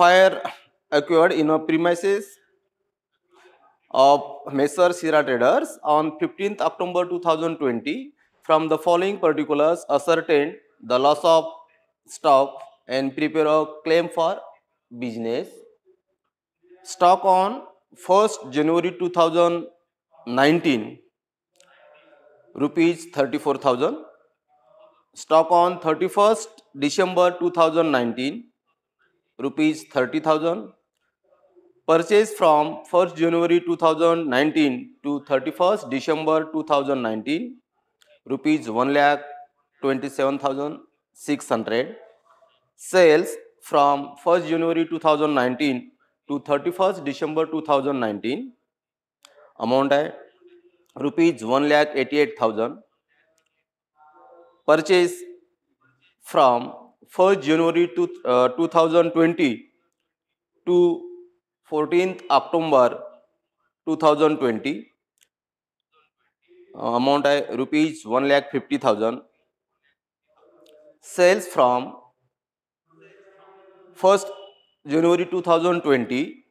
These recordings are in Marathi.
fire occurred in a premises of Messrs. Sierra Traders on 15th October 2020. From the following particulars, ascertain the loss of stock and prepare a claim for business. Stock on 1st January 2019, rupees 34,000. Stock on 31st December 2019, rupees thirty thousand purchase from first January two thousand nineteen to thirty first December two thousand nineteen rupees one lakh twenty seven thousand six hundred sales from first January two thousand nineteen to thirty first December two thousand nineteen amount आहे rupees one lakh eighty eight thousand purchase from 1st January uh, to, uh, 2020 to 14th October 2020 uh, amount I rupees 1 lakh 50,000 sales from 1st January 2020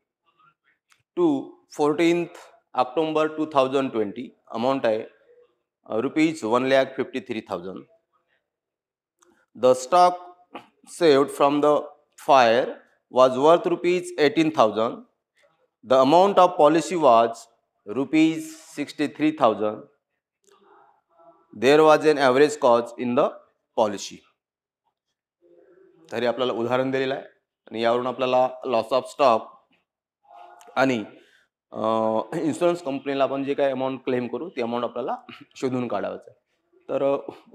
to 14th October 2020 amount I uh, rupees 1 lakh 53,000 the stock saved from the fire was worth rupees 18,000. The amount of policy was rupees 63,000. There was an average cost in the policy. तरी आपल्याला उदाहरण दिलेलं आहे आणि यावरून आपल्याला लॉस ऑफ स्टॉक आणि इन्शुरन्स कंपनीला आपण जे काही अमाऊंट क्लेम करू ती अमाऊंट आपल्याला शोधून काढायचं आहे तर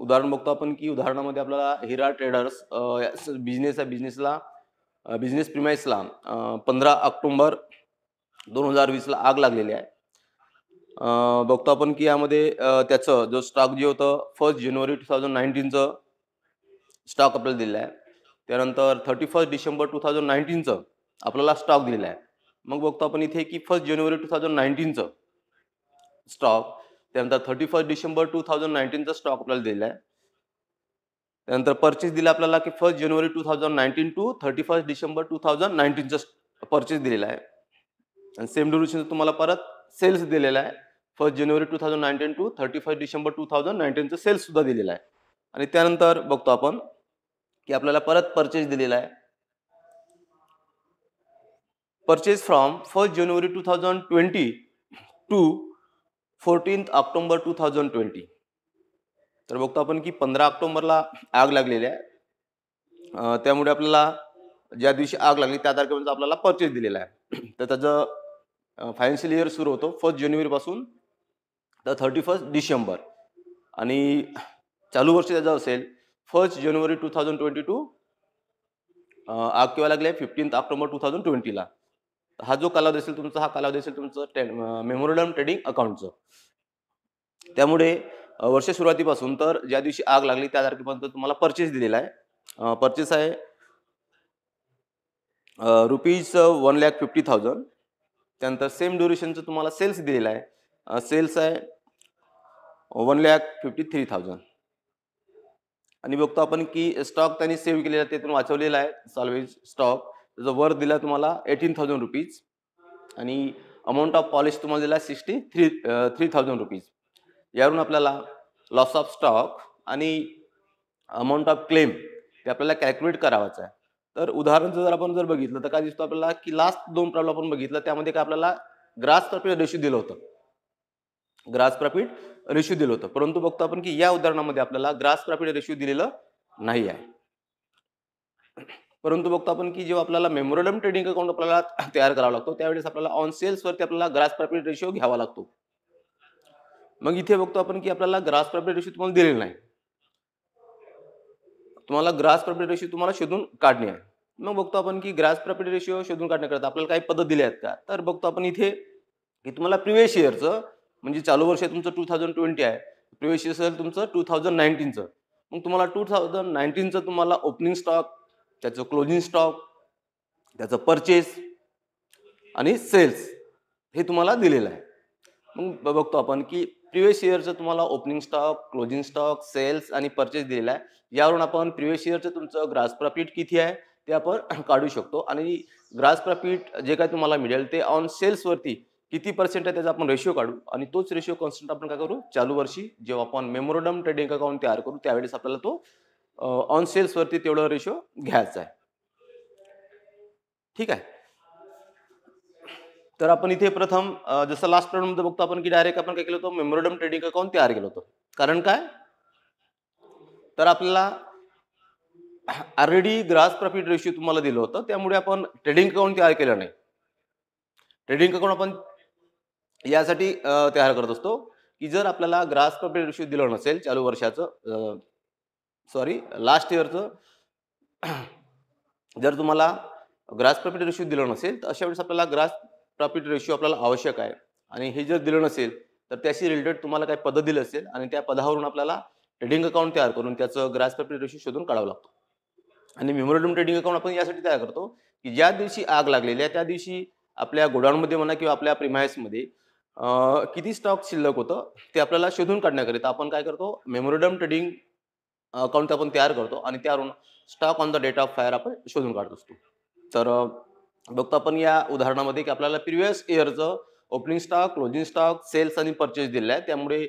उदाहरण बघतो आपण की उदाहरणामध्ये आपल्याला हिरा ट्रेडर्स बिझनेस या बिझनेसला बिझनेस प्रिमाइसला पंधरा ऑक्टोंबर दोन हजार वीसला आग लागलेली आहे बघतो आपण की यामध्ये त्याचं जो स्टॉक जे होतं फर्स्ट जानेवारी टू थाउजंड नाईन्टीनचं स्टॉक आपल्याला दिलेलं आहे त्यानंतर thirty first December two thousand नाईन्टीनचं आपल्याला स्टॉक दिलेला आहे मग बघतो आपण इथे की फर्स्ट जानेवारी टू थाउजंड नाईन्टीनचं स्टॉक त्यानंतर thirty first December two thousand नाईन्टीनचा stock आपल्याला दिला आहे त्यानंतर परचेस दिला आपल्याला की first January two thousand nineteen to thirty first December two thousand नाईन्टीनचा purchase दिलेला आहे आणि सेम ड्युरेशनचं तुम्हाला परत सेल्स दिलेला आहे first January two thousand nineteen to thirty first December two thousand नाईन्टीनचं सेल्ससुद्धा दिलेला आहे आणि त्यानंतर बघतो आपण की आपल्याला परत परचेस दिलेला आहे purchase from first January two thousand twenty to fourteenth October two thousand twenty तर बघतो आपण की पंधरा ऑक्टोंबरला आग लागलेली आहे त्यामुळे आपल्याला ज्या दिवशी आग लागली त्या तारखेपर्यंत आपल्याला परचेस दिलेला आहे तर त्याचं फायनान्शियल इयर सुरू होतो फर्स्ट जानेवारीपासून तर थर्टी फर्स्ट डिसेंबर आणि चालू वर्ष त्याचं असेल first January two thousand twenty to आग केव्हा लागली आहे फिफ्टीन्थ ऑक्टोबर टू थाउजंड ट्वेंटीला हा जो कालावधी असेल तुमचा हा कालावधी असेल तुमचं मेमोरियम ट्रेडिंग अकाउंटचं त्यामुळे वर्ष सुरुवातीपासून तर ज्या दिवशी आग लागली त्या तारखेपर्यंत तुम्हाला परचेस दिलेला आहे परचेस आहे rupees one lakh fifty thousand त्यानंतर सेम ड्युरेशनचं तुम्हाला सेल्स दिलेला आहे सेल्स आहे one lakh fifty three thousand आणि बघतो आपण की स्टॉक त्यांनी सेव्ह केलेला ते वाचवलेला आहे सॉल्वेज स्टॉक जो वर दिला तुम्हाला एटीन थाउजंड रुपीज आणि अमाऊंट ऑफ पॉलिश तुम्हाला दिला sixty three three thousand rupees यावरून आपल्याला लॉस ऑफ स्टॉक आणि अमाऊंट ऑफ क्लेम ते आपल्याला कॅल्क्युलेट करावाचं आहे तर उदाहरण जर आपण जर बघितलं तर काय दिसतो आपल्याला की लास्ट दोन प्रॉब्लेम आपण बघितलं त्यामध्ये काय आपल्याला ग्रास प्रॉफिट रेशू दिलं होतं ग्रास प्रॉफिट रेशू दिलं होतं परंतु बघतो आपण की या उदाहरणामध्ये आपल्याला ग्रास प्रॉफिट रेशू दिलेलं नाही आहे परंतु बघतो आपण की जेव्हा आपल्याला मेमोरेडम ट्रेडिंग अकाउंट आपल्याला तयार करावा लागतो त्यावेळेस आपल्याला ऑन सेल्सवरती आपल्याला ग्रास प्रॉफिट रेशिओ घ्यावा लागतो मग इथे बघतो आपण की आपल्याला ग्रास प्रॉफिट रेशिओ तुम्हाला दिलेला नाही तुम्हाला ग्रास प्रॉफिट रेशिओ तुम्हाला शोधून काढणे आहे मग बघतो आपण की ग्रास प्रॉफिट रेशिओ शोधून काढण्याकरता आपल्याला काही पद्धत दिल्या आहेत का तर बघतो आपण इथे की तुम्हाला प्रिव्हियस इयरचं म्हणजे चालू वर्ष तुमचं टू थाउजंड ट्वेंटी आहे प्रिव्हियस इयर तुमचं टू थाउजंड नाईन्टीनचं मग तुम्हाला टू थाउजंड नाईन्टीनचं तुम्हाला ओपनिंग स्टॉक त्याचं क्लोजिंग स्टॉक त्याचं परचेस आणि सेल्स हे तुम्हाला दिलेलं आहे मग बघतो आपण की प्रिव्हियस इयरचं तुम्हाला opening stock closing stock sales आणि परचेस दिलेला आहे यावरून आपण प्रिव्हियस इयरचं तुमचं ग्रास प्रॉफिट किती आहे ते आपण काढू शकतो आणि ग्रास प्रॉफिट जे काय तुम्हाला मिळेल ते ऑन सेल्सवरती किती पर्सेंट आहे त्याचा आपण रेशिओ काढू आणि तोच रेशिओ कॉन्स्टंट आपण काय करू चालू वर्षी जेव्हा आपण मेमोरडम ट्रेडिंग अकाउंट तयार करू त्यावेळेस आपल्याला तो ऑन सेल्सवरती तेवढा रेशो घ्यायचा आहे ठीक आहे तर आपण इथे प्रथम जसं लास्ट प्रॉब्लेममध्ये बघतो आपण की डायरेक्ट आपण काय केलं होतं मेमोरडम ट्रेडिंग अकाउंट तयार केलं होतं कारण काय तर आपल्याला ऑलरेडी ग्रास प्रॉफिट रेशो तुम्हाला दिलं होतं त्यामुळे आपण ट्रेडिंग अकाउंट तयार केलं नाही ट्रेडिंग अकाउंट आपण यासाठी तयार करत असतो की जर आपल्याला ग्रास प्रॉफिट रेशो दिलं नसेल चालू वर्षाचं सॉरी लास्ट इयरचं जर तुम्हाला ग्रास प्रॉफिट रेशिओ दिलं नसेल तर अशा वेळेस आपल्याला ग्रास प्रॉफिट रेशिओ आपल्याला आवश्यक आहे आणि हे जर दिलं नसेल तर त्याशी रिलेटेड तुम्हाला काही पदं दिलं असेल आणि त्या पदावरून आपल्याला ट्रेडिंग अकाउंट तयार करून त्याचं ग्रास प्रॉफिट रेशिओ शोधून काढावं लागतो आणि मेमोरेंडम ट्रेडिंग अकाउंट आपण यासाठी तयार करतो की ज्या दिवशी आग लागलेली आहे त्या दिवशी आपल्या गोडाऊनमध्ये म्हणा किंवा आपल्या प्रिमायसमध्ये किती स्टॉक शिल्लक होतं ते आपल्याला शोधून काढण्याकरिता आपण काय करतो मेमोरेंडम ट्रेडिंग अकाउंट आपण तयार करतो आणि त्यावरून stock on the date of fire आपण शोधून काढत असतो तर बघतो आपण या उदाहरणामध्ये की आपल्याला previous इयरचं opening stock closing stock sales आणि परचेस दिलेलं आहे त्यामुळे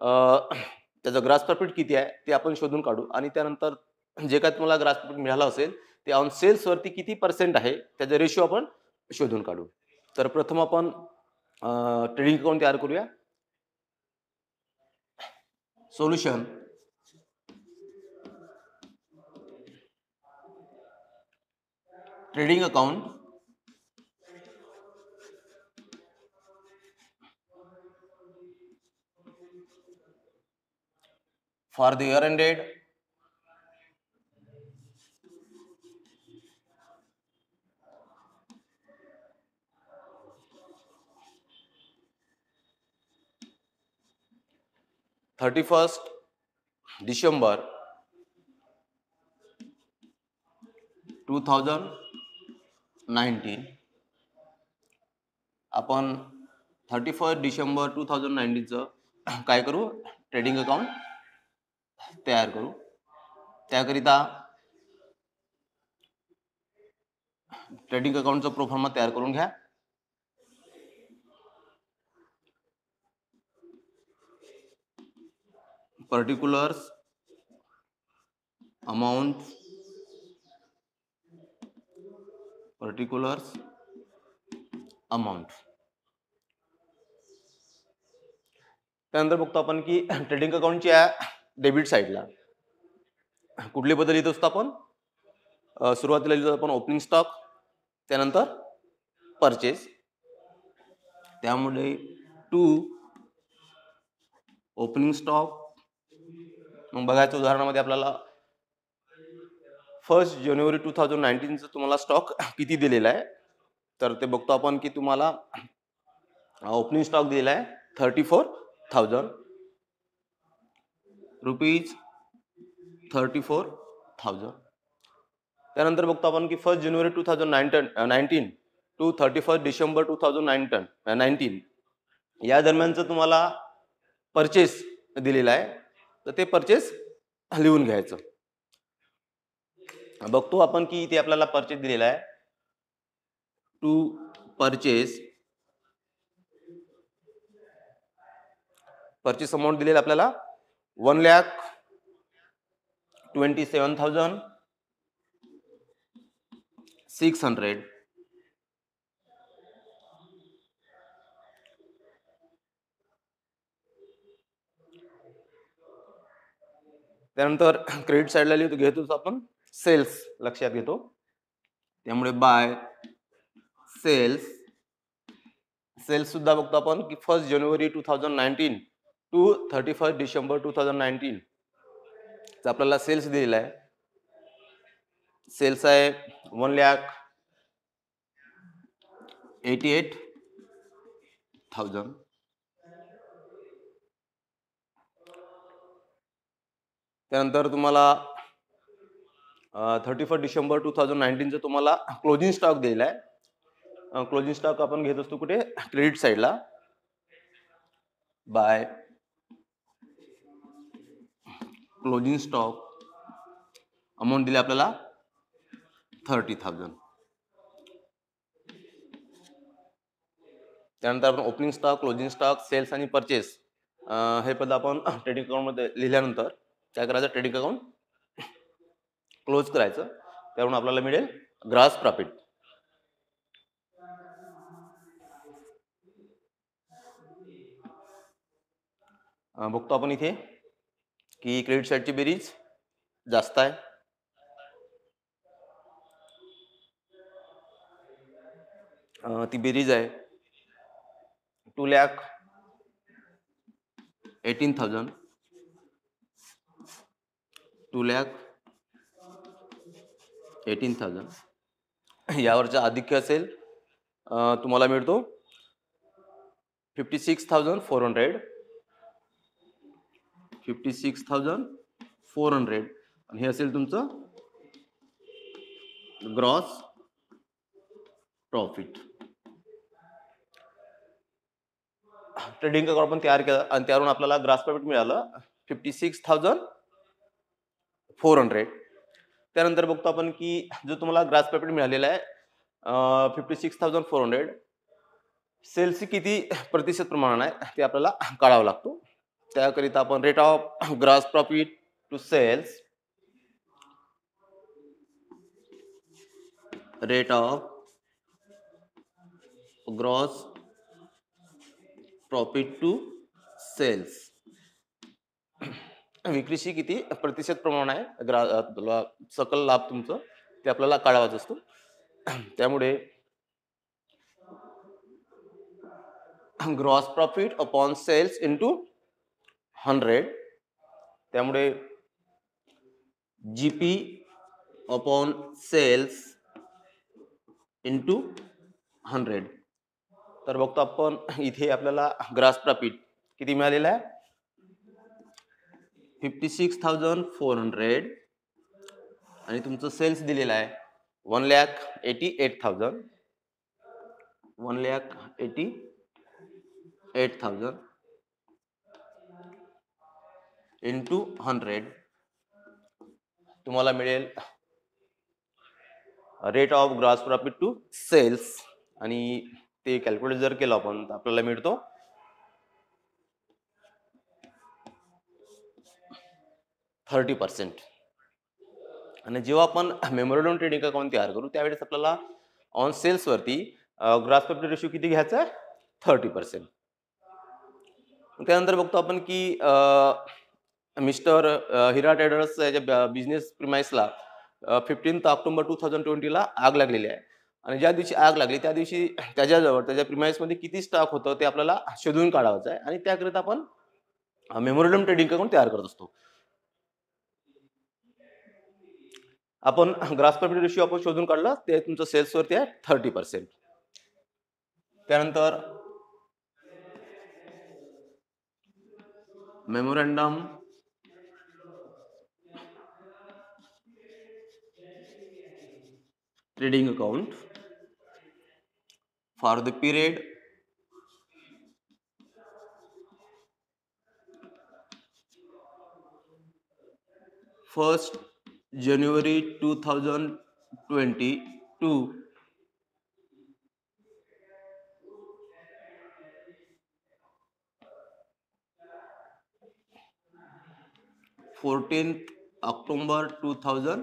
त्याचं ग्रास प्रॉफिट किती आहे ते आपण शोधून काढू आणि त्यानंतर जे काय तुम्हाला ग्रास प्रॉफिट मिळालं असेल ते ऑन सेल्सवरती किती पर्सेंट आहे त्याचा रेशो आपण शोधून काढू तर प्रथम आपण ट्रेडिंग अकाउंट तयार करूया solution trading account. For the year ended 31st December 2000 nineteen आपण thirty first December two thousand नाईन्टीनचं काय करू ट्रेडिंग अकाउंट तयार करू त्याकरिता ट्रेडिंग अकाउंटचा प्रोफॉर्मा तयार करून घ्या पर्टिक्युलर्स अमाऊंट पर्टिक्युलर अमाऊंट त्यानंतर बघतो आपण की ट्रेडिंग अकाउंटची डेबिट साईडला कुठले बदल येत असतो आपण सुरुवातीला लिहितो आपण ओपनिंग स्टॉक त्यानंतर परचेस त्यामुळे टू ओपनिंग स्टॉक मग बघायचं उदाहरणामध्ये आपल्याला फर्स्ट जानेवारी टू थाउजंड नाईन्टीनचं तुम्हाला स्टॉक किती दिलेला आहे तर ते बघतो आपण की तुम्हाला ओपनिंग स्टॉक दिलेला आहे thirty four thousand rupees thirty four thousand त्यानंतर बघतो आपण की first January two thousand nineteen nineteen to thirty first December two thousand nineteen nineteen या दरम्यानचं तुम्हाला परचेस दिलेला आहे तर ते परचेस लिहून घ्यायचं बघतो आपण की इथे आपल्याला परचेस दिलेला आहे टू परचेस परचेस अमाऊंट दिलेला आपल्याला one lakh twenty seven thousand six hundred त्यानंतर क्रेडिट साईडला लिहितो घेतोच आपण सेल्स लक्षात घेतो त्यामुळे बाय सेल्स सेल्स सुद्धा बघतो आपण की first January two thousand nineteen to thirty first December two thousand nineteen आपल्याला सेल्स दिलेला आहे सेल्स आहे one lakh eighty eight thousand त्यानंतर तुम्हाला thirty first December two thousand नाईन्टीनचं तुम्हाला क्लोजिंग स्टॉक दिलाय आहे क्लोजिंग स्टॉक आपण घेत असतो कुठे क्रेडिट साईडला बाय क्लोजिंग स्टॉक अमाऊंट दिले आपल्याला थर्टी थाउजंड त्यानंतर आपण opening stock closing stock sales आणि परचेस हे पद आपण ट्रेडिंग अकाउंटमध्ये लिहिल्यानंतर काय करायचं ट्रेडिंग अकाउंट क्लोज करायचं त्यावरून आपल्याला मिळेल ग्रास प्रॉफिट बघतो आपण इथे की क्रेडिट साईडची बेरीज जास्त आहे ती बेरीज आहे two lakh eighteen thousand two lakh eighteen thousand यावरचा आधिक्य असेल तुम्हाला मिळतो fifty six thousand four hundred fifty six thousand four hundred आणि हे असेल तुमचं ग्रॉस प्रॉफिट ट्रेडिंग अकाउंट आपण तयार केला आणि त्यावरून आपल्याला ग्रास प्रॉफिट मिळालं fifty six thousand four hundred त्यानंतर बघतो आपण की जो तुम्हाला ग्रास प्रॉफिट मिळालेला आहे fifty six thousand four hundred सेल्सची किती प्रतिशत प्रमाण आहे ते आपल्याला काढावं लागतो त्याकरिता आपण rate of gross profit to sales rate of gross profit to sales विक्रीशी किती प्रतिशत प्रमाण आहे ग्रा सकल लाभ तुमचं ते आपल्याला काढावाच असतो त्यामुळे gross profit upon sales into hundred त्यामुळे G P upon sales into hundred तर बघतो आपण इथे आपल्याला ग्रास प्रॉफिट किती मिळालेला आहे fifty six thousand four hundred आणि तुमचं सेल्स दिलेलं आहे one lakh eighty eight thousand one lakh eighty eight thousand into hundred तुम्हाला मिळेल rate of gross profit to sales आणि ते कॅल्क्युलेट जर केलं आपण तर आपल्याला मिळतो थर्टी पर्सेंट आणि जेव्हा आपण मेमोरियम ट्रेडिंग अकाउंट तयार करू त्यावेळेस आपल्याला ऑन सेल्सवरती ग्रास प्रॉफिट रेशो किती घ्यायचा आहे थर्टी पर्सेंट त्यानंतर बघतो आपण की मिस्टर हिरा ट्रेडर्स याच्या बिझनेस प्रिमाइसला फिफ्टीन ऑक्टोबर टू थाउजंड ट्वेंटीला आग लागलेली आहे आणि ज्या दिवशी आग लागली त्या दिवशी त्याच्याजवळ त्याच्या प्रिमाइसमध्ये किती स्टॉक होतं ते आपल्याला शोधून काढायचं आहे आणि त्याकरिता आपण मेमोरियम ट्रेडिंग अकाउंट तयार करत असतो आपण ग्रास प्रॉफिट रेशिओ आपण शोधून काढला ते तुमचं सेल्सवरती आहे थर्टी पर्सेंट त्यानंतर memorandum trading account for the period first fourteen 2022 two thousand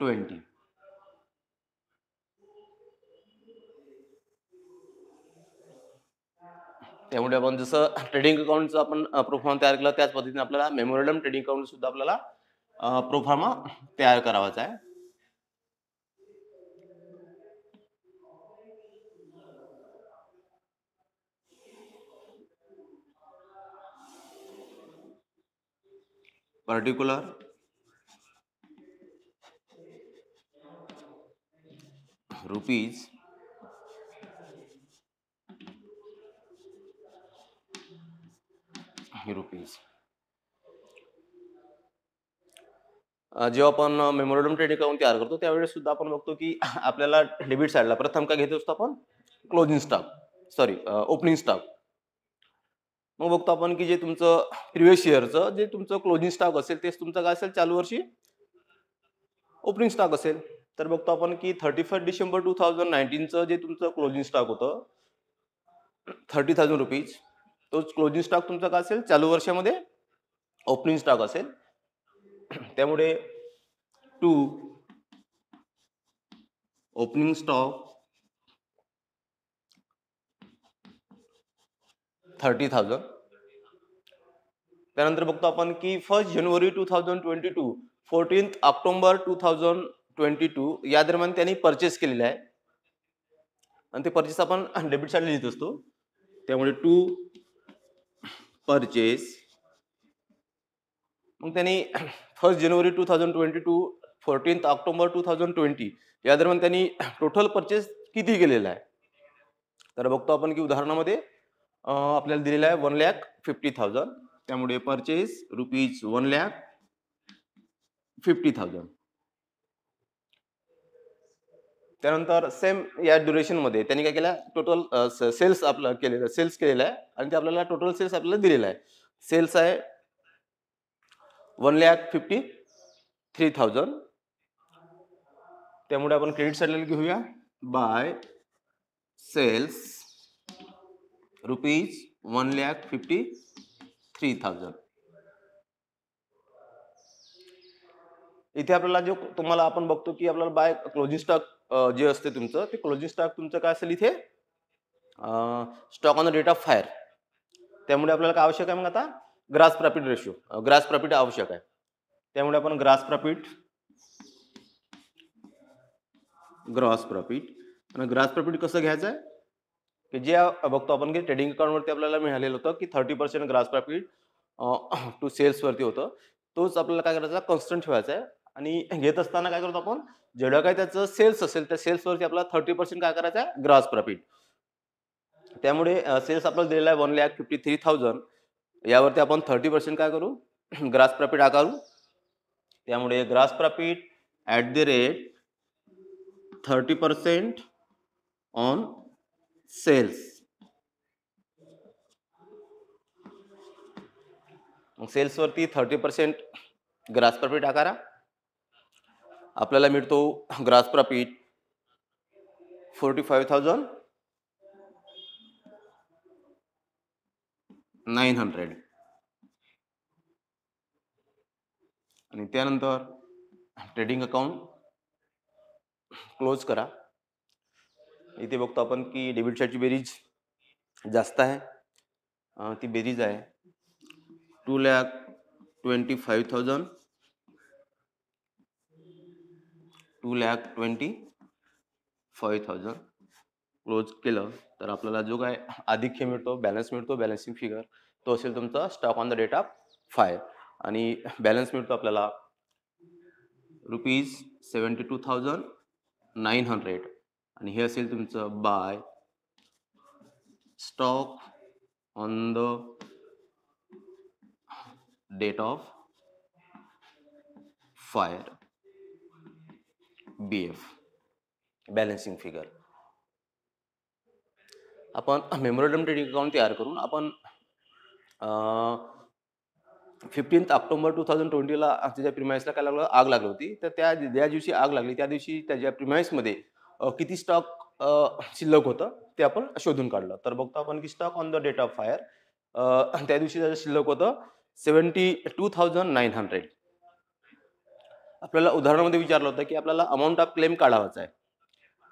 2020 त्यामुळे आपण जसं ट्रेडिंग अकाउंटचं आपण प्रोफॉर्म तयार केला त्याच पद्धतीने आपल्याला मेमोरियम ट्रेडिंग अकाउंट सुद्धा आपल्याला प्रोफार्मा तयार करावाचा आहे पर्टिक्युलर रुपीज रुपीज जेव्हा आपण मेमोरेंडम ट्रेडिंग करून तयार करतो त्यावेळेस सुद्धा आपण बघतो की आपल्याला डेबिट साईडला प्रथम काय घेत असतो आपण closing stock sorry opening stock मग बघतो आपण की जे तुमचं प्रिव्हियस इयरचं जे तुमचं क्लोजिंग स्टॉक असेल तेच तुमचं काय असेल चालू वर्षी ओपनिंग स्टॉक असेल तर बघतो आपण की thirty first December two thousand नाईन्टीनचं जे तुमचं क्लोजिंग स्टॉक होतं थर्टी थाउजंड रुपीज तो क्लोजिंग स्टॉक तुमचा काय असेल चालू वर्षामध्ये ओपनिंग स्टॉक असेल त्यामुळे to opening stock thirty thousand त्यानंतर बघतो आपण की फर्स्ट जानेवारी two thousand twenty two fourteenth October two thousand twenty two या दरम्यान त्यांनी परचेस केलेला आहे आणि ते परचेस आपण डेबिट साईड लिहित असतो त्यामुळे टू परचेस मग त्यांनी first January two thousand twenty to fourteenth October two thousand twenty या दरम्यान त्यांनी टोटल परचेस किती केलेला आहे तर बघतो आपण की उदाहरणामध्ये आपल्याला दिलेला आहे वन लॅक फिफ्टी थाउजंड त्यामुळे purchase rupees one lakh fifty thousand त्यानंतर सेम या ड्युरेशनमध्ये त्यांनी काय केलं टोटल सेल्स आपलं केलेलं सेल्स केलेलं आहे आणि ते आपल्याला टोटल सेल्स आपल्याला दिलेला आहे सेल्स आहे one lakh fifty three thousand त्यामुळे आपण क्रेडिट साईडला घेऊया by sales rupees one lakh fifty three thousand इथे आपल्याला जो तुम्हाला आपण बघतो की आपल्याला बाय क्लोजिंग स्टॉक जे असते तुमचं ते क्लोजिंग स्टॉक तुमचं काय असेल इथे stock on the date of fire त्यामुळे आपल्याला काय आवश्यक आहे मग आता gross profit ratio gross profit आवश्यक आहे त्यामुळे आपण ग्रास प्रॉफिट ग्रॉस प्रॉफिट आणि ग्रास प्रॉफिट कसं घ्यायचं आहे की जे बघतो आपण की ट्रेडिंग अकाउंटवरती आपल्याला मिळालेलं होतं की thirty percent gross profit to सेल्सवरती होतं तोच आपल्याला काय करायचा कॉन्स्टंट ठेवायचा आहे आणि घेत असताना काय करतो आपण जेवढं काय त्याचं सेल्स असेल त्या सेल्सवरती आपल्याला थर्टी पर्सेंट काय करायचं आहे ग्रास प्रॉफिट त्यामुळे सेल्स आपल्याला दिलेला आहे one lakh fifty three thousand यावरती आपण थर्टी पर्सेंट काय करू ग्रास प्रॉफिट आकारू त्यामुळे gross profit at the rate thirty percent on sales सेल्सवरती thirty percent gross profit आकारा आपल्याला मिळतो gross profit forty five thousand nine hundred आणि त्यानंतर ट्रेडिंग अकाउंट क्लोज करा इथे बघतो आपण की डेबिट साईडची बेरीज जास्त आहे ती बेरीज आहे two lakh twenty five thousand two lakh twenty five thousand close केलं तर आपल्याला जो काय आधिक्य मिळतो बॅलन्स मिळतो बॅलन्सिंग फिगर तो असेल तुमचा stock on the date of fire आणि बॅलन्स मिळतो आपल्याला rupees seventy two thousand nine hundred आणि हे असेल तुमचं by stock on the date of fire B F balancing figure आपण मेमोरंडम ट्रेडिंग अकाउंट तयार करून आपण फिफ्टीन्थ ऑक्टोबर टू थाउजंड ट्वेंटीला त्याच्या प्रिमाइसला काय लागलं आग लागली होती तर त्या ज्या दिवशी आग लागली त्या दिवशी त्याच्या प्रिमायसमध्ये किती स्टॉक शिल्लक होतं ते आपण शोधून काढलं तर बघतो आपण की stock on the date of fire त्या दिवशी त्याचं शिल्लक होतं seventy two thousand nine hundred आपल्याला उदाहरणामध्ये विचारलं होतं की आपल्याला अमाऊंट ऑफ क्लेम काढावाचा आहे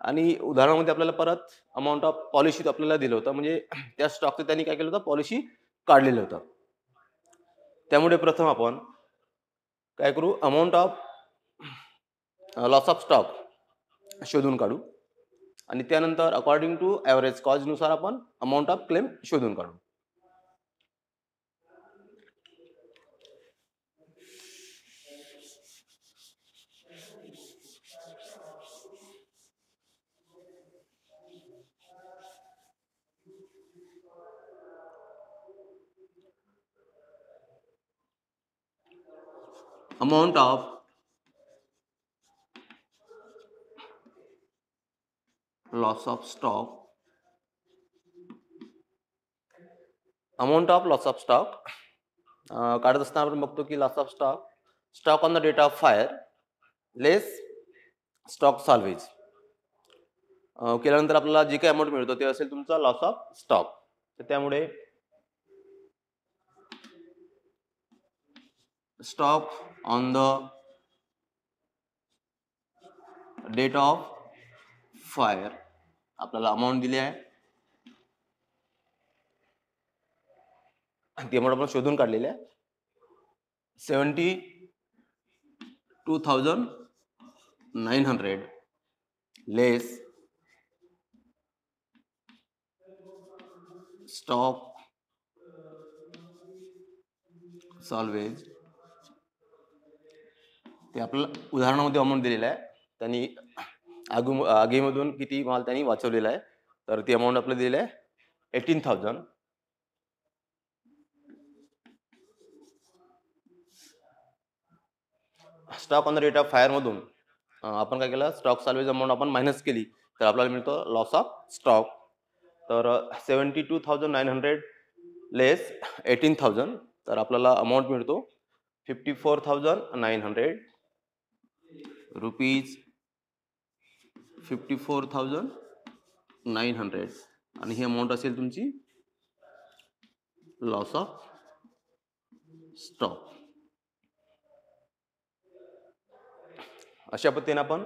आणि उदाहरणामध्ये आपल्याला परत अमाऊंट ऑफ पॉलिसी आपल्याला दिलं होतं म्हणजे त्या स्टॉकचं त्यांनी काय केलं होतं पॉलिसी काढलेलं होतं त्यामुळे प्रथम आपण काय करू amount of loss of stock शोधून काढू आणि त्यानंतर अकॉर्डिंग टू ॲव्हरेज कॉजनुसार आपण अमाऊंट ऑफ क्लेम शोधून काढू amount of loss of stock amount of loss of stock uh, काढत असताना आपण बघतो की loss of stock stock on the date of fire less stock salvage केल्यानंतर आपल्याला जे काही अमाऊंट मिळतो ते असेल तुमचा लॉस ऑफ स्टॉक तर त्यामुळे stock on the date of fire आपल्याला अमाऊंट दिली आहे ती अमाऊंट आपण शोधून काढलेली आहे seventy two thousand nine hundred less stock salvage ते आपल्याला उदाहरणामध्ये अमाऊंट दिलेलं आहे त्यांनी आगू आगीमधून किती माल त्यांनी वाचवलेला आहे तर ती अमाऊंट आपल्याला दिलेलं आहे eighteen thousand stock on the rate of फायरमधून आपण काय केलं स्टॉक सर्व्हिस अमाऊंट आपण मायनस केली तर आपल्याला मिळतो लॉस ऑफ स्टॉक तर seventy two thousand nine hundred less eighteen thousand तर आपल्याला अमाऊंट मिळतो fifty four thousand nine hundred rupees fifty four thousand nine hundred आणि ही अमाऊंट असेल तुमची लॉस ऑफ स्टॉक अशा पद्धतीने आपण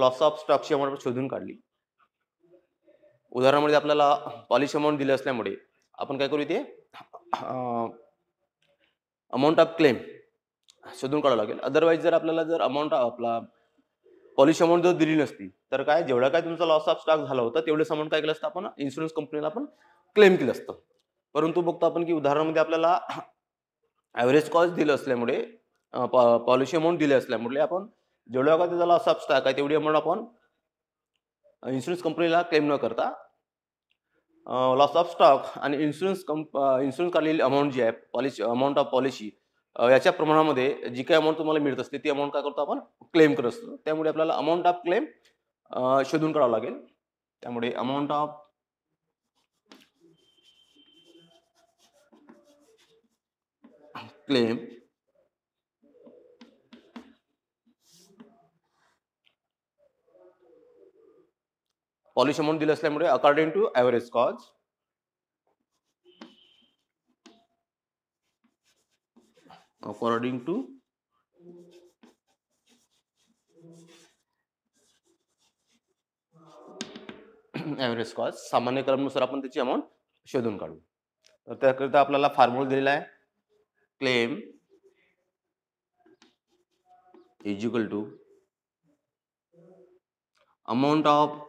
लॉस ऑफ स्टॉकची अमाऊंट शोधून काढली उदाहरणामध्ये आपल्याला पॉलिश अमाऊंट दिली असल्यामुळे आपण काय करू इथे अमाऊंट ऑफ क्लेम शोधून काढावं लागेल अदरवाईज जर आपल्याला जर अमाऊंट आपला पॉलिसी अमाऊंट जर दिली नसती तर काय जेवढा काय तुमचा लॉस ऑफ स्टॉक झाला होता तेवढेच अमाऊंट काय केलं असतं आपण इन्शुरन्स कंपनीला आपण क्लेम केलं असतं परंतु बघतो आपण की उदाहरणामध्ये आपल्याला ॲव्हरेज कॉस्ट दिलं असल्यामुळे पॉलिसी अमाऊंट दिले असल्यामुळे आपण जेवढ्या काय त्याचा लॉस ऑफ स्टॉक आहे तेवढी अमाऊंट आपण इन्शुरन्स कंपनीला क्लेम न करता लॉस ऑफ स्टॉक आणि इन्शुरन्स कंप इन्शुरन्स काढलेली अमाऊंट जी आहे पॉलिसी अमाऊंट ऑफ पॉलिसी याच्या प्रमाणामध्ये जी काय अमाऊंट तुम्हाला मिळत असते ती अमाऊंट काय करतो आपण क्लेम करत असतो त्यामुळे आपल्याला अमाऊंट ऑफ क्लेम शोधून काढावं लागेल त्यामुळे amount of claim policy amount दिली असल्यामुळे according to average clause according to average cost सामान्य क्रमानुसार आपण त्याची अमाऊंट शोधून काढू तर त्याकरिता आपल्याला फॉर्म्युला दिलेला आहे claim is equal to amount of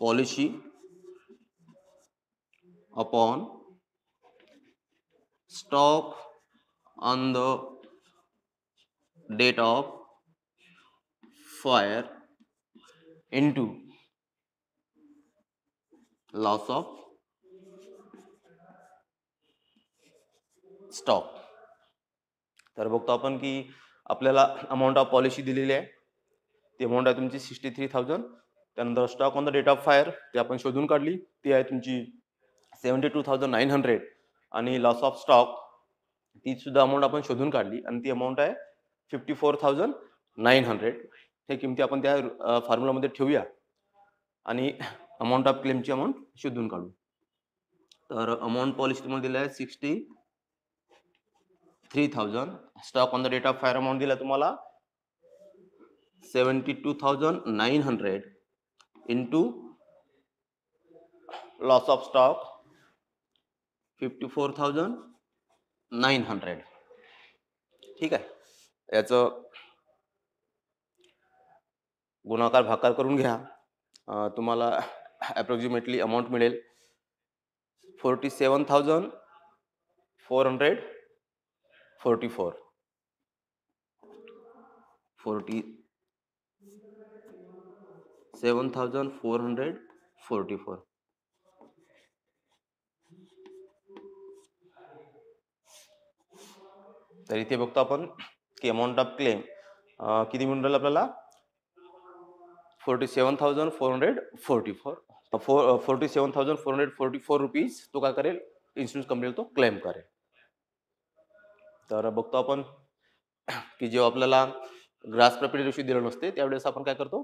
policy upon stop on the date of fire into loss of stock तर बघतो आपण की आपल्याला अमाऊंट ऑफ पॉलिसी दिलेली आहे ती अमाऊंट आहे तुमची सिक्स्टी थ्री थाउजंड त्यानंतर stock on the date of fire ती आपण शोधून काढली ती आहे तुमची seventy two thousand nine hundred आणि लॉस ऑफ स्टॉक ती सुद्धा अमाऊंट आपण शोधून काढली आणि ती अमाऊंट आहे fifty four thousand nine hundred हे किमती आपण त्या फॉर्म्युलामध्ये ठेवूया आणि अमाऊंट ऑफ क्लेमची अमाऊंट शोधून काढू तर अमाऊंट पॉलिसी तुम्हाला दिलं आहे sixty three thousand stock on the date of fire amount दिला तुम्हाला seventy two thousand nine hundred into loss of stock fifty four thousand nine hundred ठीक आहे याचं गुणाकार भाकार करून घ्या तुम्हाला ॲप्रॉक्झिमेटली अमाऊंट मिळेल forty seven thousand four hundred forty four forty seven thousand four hundred forty four तर इथे बघतो आपण की अमाऊंट ऑफ क्लेम किती मिळून राहिलं आपल्याला forty seven thousand four hundred forty four four forty seven thousand four hundred forty four rupees तो काय करेल इन्शुरन्स कंपनीला तो क्लेम करेल तर बघतो आपण की जेव्हा आपल्याला ग्रास प्रॉपर्टी रेशो दिलं नसते त्यावेळेस आपण काय करतो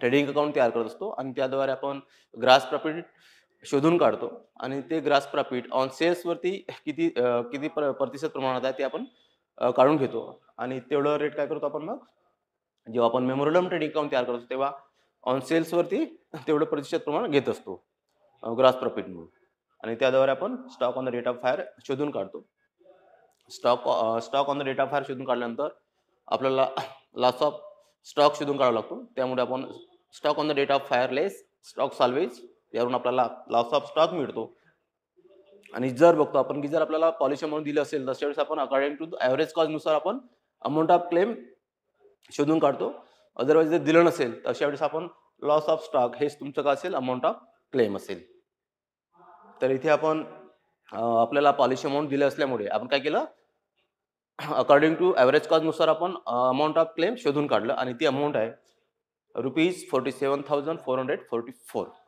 ट्रेडिंग अकाउंट तयार करत असतो आणि त्याद्वारे आपण ग्रास प्रॉपर्टी शोधून काढतो आणि ते ग्रास प्रॉफिट ऑन सेल्सवरती किती किती प्र प्रतिशत प्रमाणात आहे ते आपण काढून घेतो आणि तेवढं रेट काय करतो आपण मग जेव्हा आपण मेमोरियम ट्रेडिंग अकाउंट तयार करतो तेव्हा ऑन सेल्सवरती तेवढं प्रतिशत प्रमाण घेत असतो ग्रास प्रॉफिट म्हणून आणि त्याद्वारे आपण stock on the date of fire शोधून काढतो stock stock on the date of fire शोधून काढल्यानंतर आपल्याला लॉस ऑफ स्टॉक शोधून काढावा लागतो त्यामुळे आपण stock on the date of fire less stock salvage यावरून आपल्याला लॉस ऑफ स्टॉक मिळतो आणि जर बघतो आपण की जर आपल्याला पॉलिसी अमाऊंट दिली असेल तशा आपण अकॉर्डिंग टू ॲव्हरेज नुसार आपण अमाऊंट ऑफ क्लेम शोधून काढतो अदरवाईज जर दिलं नसेल तर अशा वेळेस आपण लॉस ऑफ स्टॉक हेच तुमचं काय असेल अमाऊंट ऑफ क्लेम असेल तर इथे आपण आपल्याला पॉलिसी अमाऊंट दिलं असल्यामुळे आपण काय केलं अकॉर्डिंग टू ॲव्हरेज कॉजनुसार आपण अमाऊंट ऑफ क्लेम शोधून काढलं आणि ती अमाऊंट आहे rupees forty seven thousand four hundred forty four